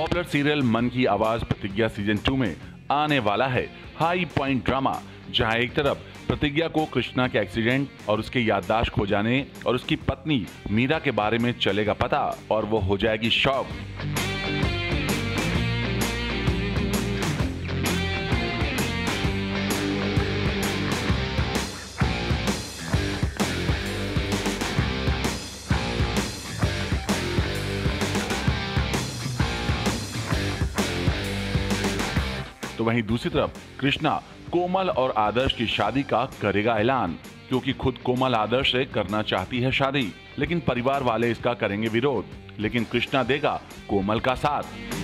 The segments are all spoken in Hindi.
पॉपुलर सीरियल मन की आवाज़ प्रतिज्ञा सीज़न टू में आने वाला है। हाई पॉइंट ड्रामा, जहाँ एक तरफ़ प्रतिज्ञा को कृष्णा के एक्सीडेंट और उसके याददाश्त खो जाने और उसकी पत्नी मीरा के बारे में चलेगा पता और वो हो जाएगी शॉक। तो वहीं दूसरी तरफ़ कृष्णा कोमल और आदर्श की शादी का करेगा ऐलान, क्योंकि खुद कोमल आदर्श से करना चाहती है शादी, लेकिन परिवार वाले इसका करेंगे विरोध, लेकिन कृष्णा देगा कोमल का साथ।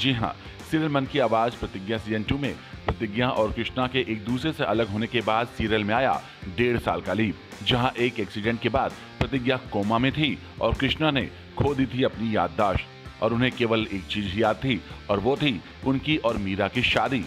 जी हाँ सीरियल मन की आवाज़ प्रतिज्ञा सीज़न टू में, प्रतिज्ञा और कृष्णा के एक दूसरे से अलग होने के बाद सीरियल में आया डेढ़ साल का लीप, जहाँ एक एक्सीडेंट के बाद प्रतिज्ञा कोमा में थी और कृष्णा ने खो दी थी अपनी याददाश्त और उन्हें केवल एक चीज़ याद थी और वो थी उनकी और मीरा की शादी।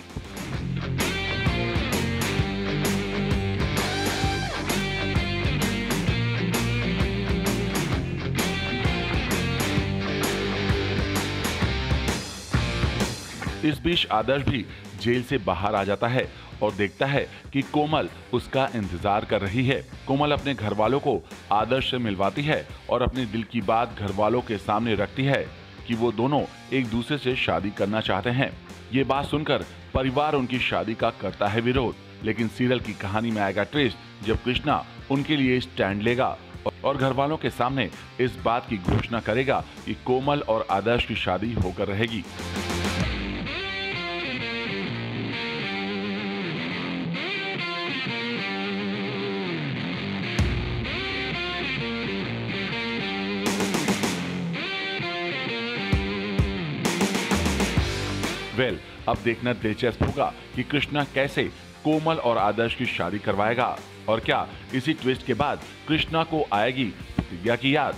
इस बीच आदर्श भी जेल से बाहर आ जाता है और देखता है कि कोमल उसका इंतज़ार कर रही है। कोमल अपने घर वालों को आदर्श से मिलवाती है और अपने दिल की बात घर वालों के सामने रखती है कि वो दोनों एक दूसरे से शादी करना चाहते हैं। ये बात सुनकर परिवार उनकी शादी का करता है विरोध, लेकिन सीरियल की कहानी में आएगा ट्विस्ट जब कृष्णा उनके लिए स्टैंड लेगा और घर वालों के सामने इस बात की घोषणा करेगा कि कोमल और आदर्श की शादी होकर रहेगी। वेल, अब देखना दिलचस्प होगा कि कृष्णा कैसे कोमल और आदर्श की शादी करवाएगा। और क्या इसी ट्विस्ट के बाद कृष्णा को आएगी प्रतिज्ञा की याद?